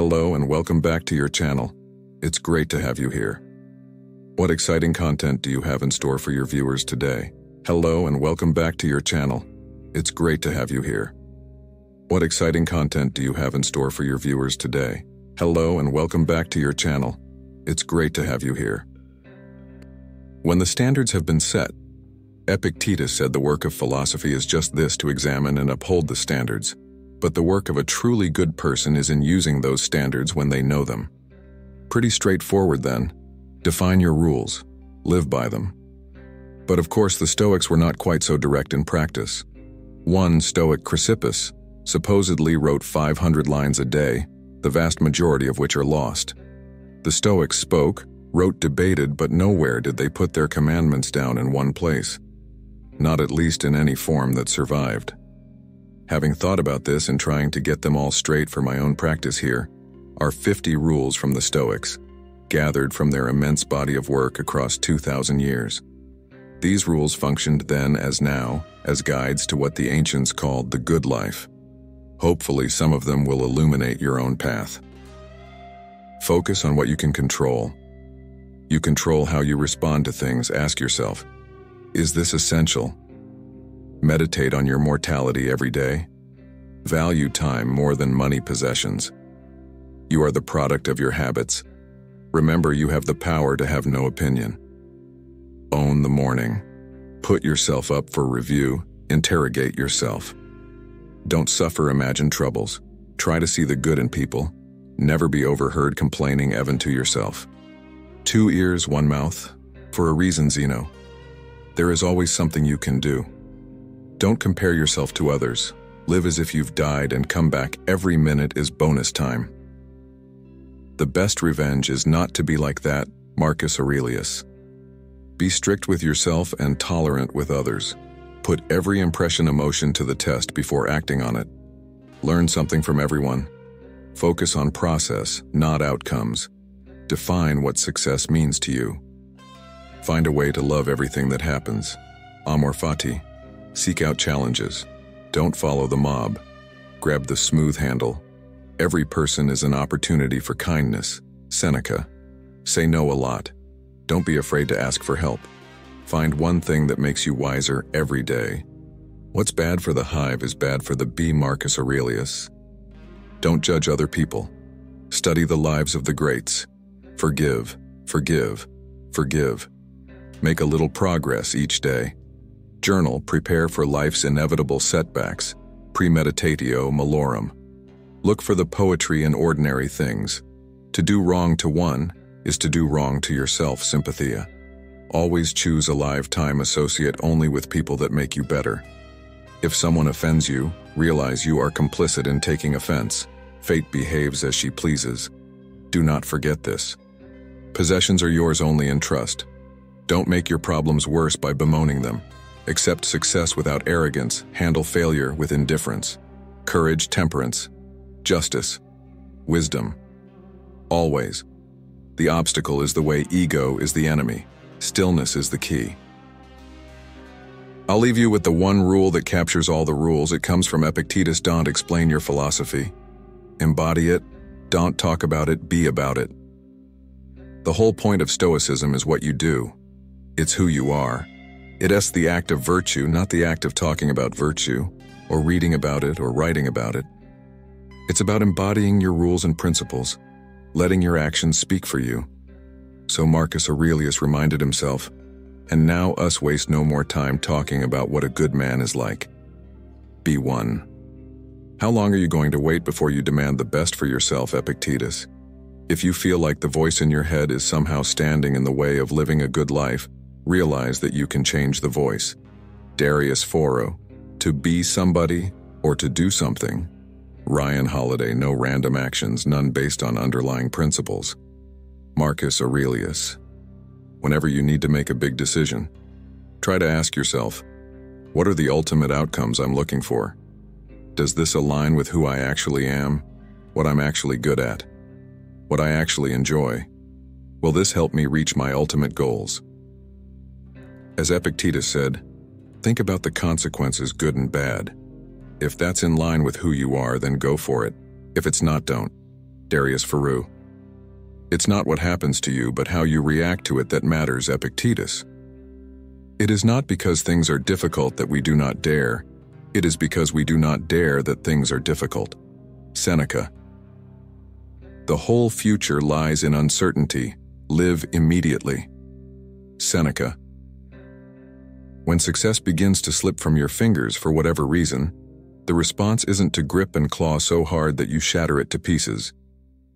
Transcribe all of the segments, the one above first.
Hello and welcome back to your channel. It's great to have you here. What exciting content do you have in store for your viewers today? Hello and welcome back to your channel. It's great to have you here. What exciting content do you have in store for your viewers today? Hello and welcome back to your channel. It's great to have you here. When the standards have been set, Epictetus said the work of philosophy is just this to examine and uphold the standards, but the work of a truly good person is in using those standards when they know them. Pretty straightforward then. Define your rules. Live by them. But of course the Stoics were not quite so direct in practice. One Stoic Chrysippus supposedly wrote 500 lines a day, the vast majority of which are lost. The Stoics spoke, wrote, debated, but nowhere did they put their commandments down in one place. Not at least in any form that survived. Having thought about this and trying to get them all straight for my own practice here, are 50 rules from the Stoics, gathered from their immense body of work across 2,000 years. These rules functioned then as now as guides to what the ancients called the good life. Hopefully, some of them will illuminate your own path. Focus on what you can control. You control how you respond to things. Ask yourself, is this essential? Meditate on your mortality every day. Value time more than money possessions. You are the product of your habits. Remember, you have the power to have no opinion. Own the morning. Put yourself up for review. Interrogate yourself. Don't suffer imagined troubles. Try to see the good in people. Never be overheard complaining even to yourself. Two ears, one mouth. For a reason, Zeno. There is always something you can do. Don't compare yourself to others. Live as if you've died and come back every minute is bonus time. The best revenge is not to be like that, Marcus Aurelius. Be strict with yourself and tolerant with others. Put every impression emotion to the test before acting on it. Learn something from everyone. Focus on process, not outcomes. Define what success means to you. Find a way to love everything that happens. Amor fati. Seek out challenges. Don't follow the mob. Grab the smooth handle. Every person is an opportunity for kindness. Seneca. Say no a lot. Don't be afraid to ask for help. Find one thing that makes you wiser every day. What's bad for the hive is bad for the bee Marcus Aurelius. Don't judge other people. Study the lives of the greats. Forgive, forgive, forgive. Make a little progress each day. Journal, prepare for life's inevitable setbacks. Premeditatio malorum. Look for the poetry in ordinary things. To do wrong to one is to do wrong to yourself, Sympatheia. Always choose a lifetime associate only with people that make you better. If someone offends you, realize you are complicit in taking offense. Fate behaves as she pleases. Do not forget this. Possessions are yours only in trust. Don't make your problems worse by bemoaning them. Accept success without arrogance, handle failure with indifference. Courage, temperance, justice, wisdom. Always. The obstacle is the way ego is the enemy. Stillness is the key. I'll leave you with the one rule that captures all the rules. It comes from Epictetus. Don't explain your philosophy. Embody it. Don't talk about it, be about it. The whole point of Stoicism is what you do. It's who you are. It is the act of virtue, not the act of talking about virtue, or reading about it, or writing about it. It's about embodying your rules and principles, letting your actions speak for you. So Marcus Aurelius reminded himself, and now us waste no more time talking about what a good man is like. Be one. How long are you going to wait before you demand the best for yourself, Epictetus? If you feel like the voice in your head is somehow standing in the way of living a good life, realize that you can change the voice. Darius Foroux, to be somebody or to do something. Ryan Holiday, no random actions, none based on underlying principles. Marcus Aurelius. Whenever you need to make a big decision, try to ask yourself, what are the ultimate outcomes I'm looking for? Does this align with who I actually am, what I'm actually good at, what I actually enjoy? Will this help me reach my ultimate goals? As Epictetus said, think about the consequences, good and bad. If that's in line with who you are, then go for it. If it's not, don't. Darius Foroux. It's not what happens to you, but how you react to it that matters, Epictetus. It is not because things are difficult that we do not dare. It is because we do not dare that things are difficult. Seneca. The whole future lies in uncertainty. Live immediately. Seneca. When success begins to slip from your fingers for whatever reason, the response isn't to grip and claw so hard that you shatter it to pieces.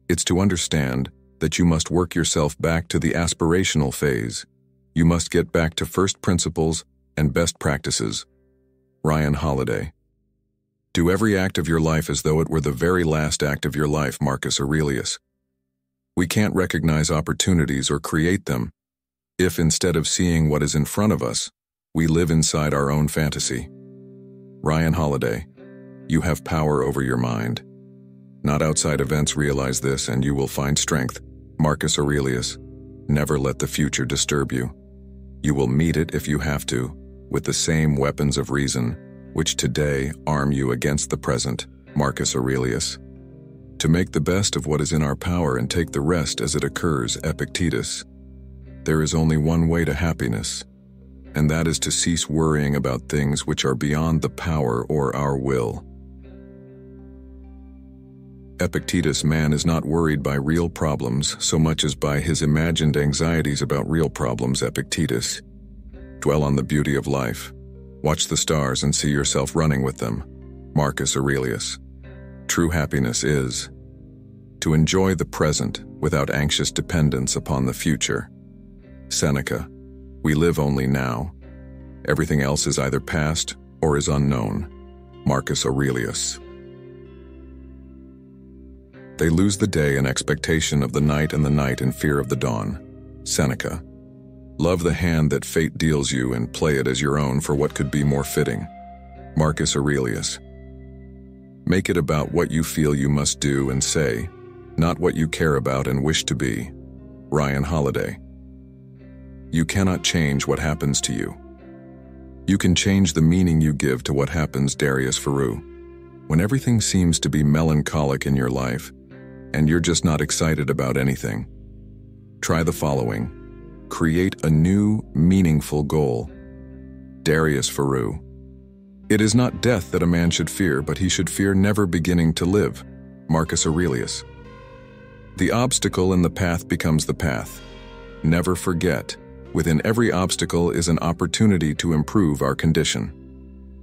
It's to understand that you must work yourself back to the aspirational phase. You must get back to first principles and best practices. Ryan Holiday. Do every act of your life as though it were the very last act of your life, Marcus Aurelius. We can't recognize opportunities or create them if instead of seeing what is in front of us, we live inside our own fantasy. Ryan Holiday. You have power over your mind. Not outside events realize this and you will find strength. Marcus Aurelius. Never let the future disturb you. You will meet it if you have to, with the same weapons of reason, which today arm you against the present. Marcus Aurelius. To make the best of what is in our power and take the rest as it occurs. Epictetus. There is only one way to happiness, and that is to cease worrying about things which are beyond the power or our will. Epictetus man is not worried by real problems so much as by his imagined anxieties about real problems Epictetus. Dwell on the beauty of life. Watch the stars and see yourself running with them. Marcus Aurelius. True happiness is to enjoy the present without anxious dependence upon the future. Seneca. We live only now. Everything else is either past or is unknown. Marcus Aurelius. They lose the day in expectation of the night and the night in fear of the dawn. Seneca. Love the hand that fate deals you and play it as your own for what could be more fitting. Marcus Aurelius. Make it about what you feel you must do and say, not what you care about and wish to be. Ryan Holiday. You cannot change what happens to you. You can change the meaning you give to what happens, Darius Foroux. When everything seems to be melancholic in your life, and you're just not excited about anything. Try the following. Create a new, meaningful goal. Darius Foroux. It is not death that a man should fear, but he should fear never beginning to live. Marcus Aurelius. The obstacle in the path becomes the path. Never forget, within every obstacle is an opportunity to improve our condition.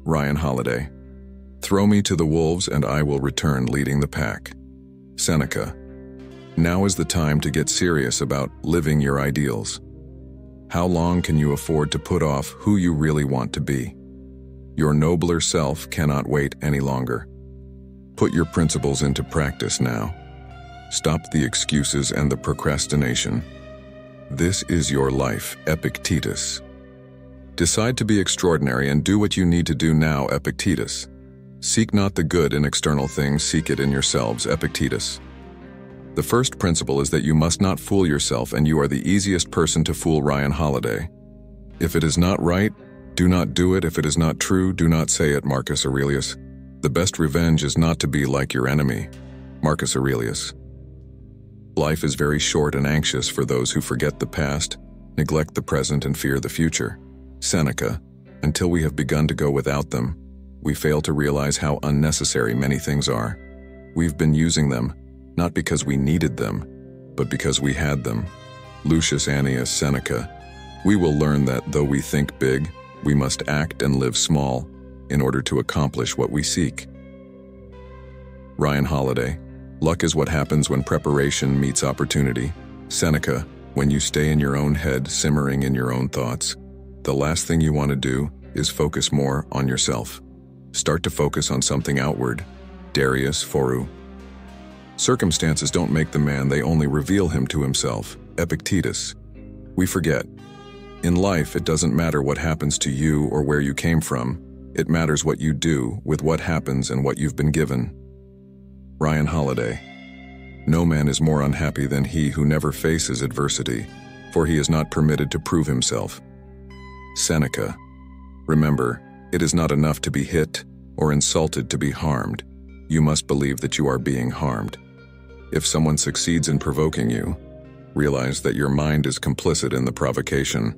Ryan Holiday. Throw me to the wolves and I will return leading the pack. Seneca. Now is the time to get serious about living your ideals. How long can you afford to put off who you really want to be? Your nobler self cannot wait any longer. Put your principles into practice now. Stop the excuses and the procrastination. This is your life, Epictetus. Decide to be extraordinary and do what you need to do now, Epictetus. Seek not the good in external things, seek it in yourselves, Epictetus. The first principle is that you must not fool yourself and you are the easiest person to fool Ryan Holiday. If it is not right, do not do it. If it is not true, do not say it, Marcus Aurelius. The best revenge is not to be like your enemy. Marcus Aurelius. Life is very short and anxious for those who forget the past, neglect the present, and fear the future. Seneca. Until we have begun to go without them, we fail to realize how unnecessary many things are. We've been using them, not because we needed them, but because we had them. Lucius Annaeus Seneca. We will learn that though we think big, we must act and live small in order to accomplish what we seek. Ryan Holiday. Luck is what happens when preparation meets opportunity. Seneca. When you stay in your own head, simmering in your own thoughts, the last thing you want to do is focus more on yourself. Start to focus on something outward. Darius Foroux. Circumstances don't make the man, they only reveal him to himself. Epictetus. We forget. In life, it doesn't matter what happens to you or where you came from. It matters what you do with what happens and what you've been given. Ryan Holiday. No man is more unhappy than he who never faces adversity, for he is not permitted to prove himself. Seneca. Remember, it is not enough to be hit or insulted to be harmed. You must believe that you are being harmed. If someone succeeds in provoking you, realize that your mind is complicit in the provocation,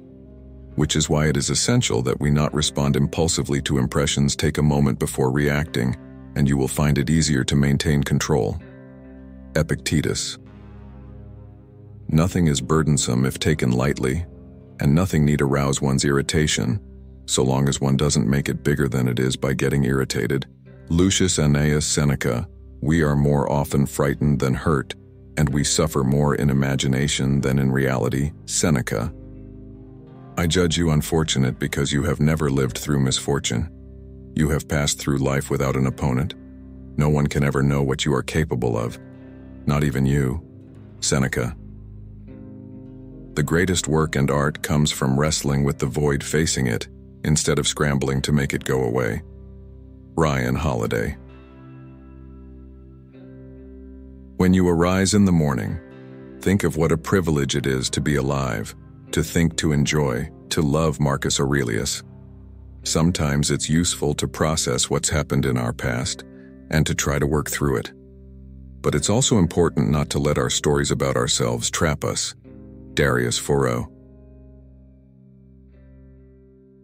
which is why it is essential that we not respond impulsively to impressions take a moment before reacting, and you will find it easier to maintain control. Epictetus Nothing is burdensome if taken lightly, and nothing need arouse one's irritation, so long as one doesn't make it bigger than it is by getting irritated. Lucius Annaeus Seneca, we are more often frightened than hurt, and we suffer more in imagination than in reality. Seneca. I judge you unfortunate because you have never lived through misfortune. You have passed through life without an opponent. No one can ever know what you are capable of. Not even you. Seneca. The greatest work and art comes from wrestling with the void facing it, instead of scrambling to make it go away. Ryan Holiday. When you arise in the morning, think of what a privilege it is to be alive, to think to enjoy, to love Marcus Aurelius. Sometimes it's useful to process what's happened in our past and to try to work through it. But it's also important not to let our stories about ourselves trap us. Darius Foroux.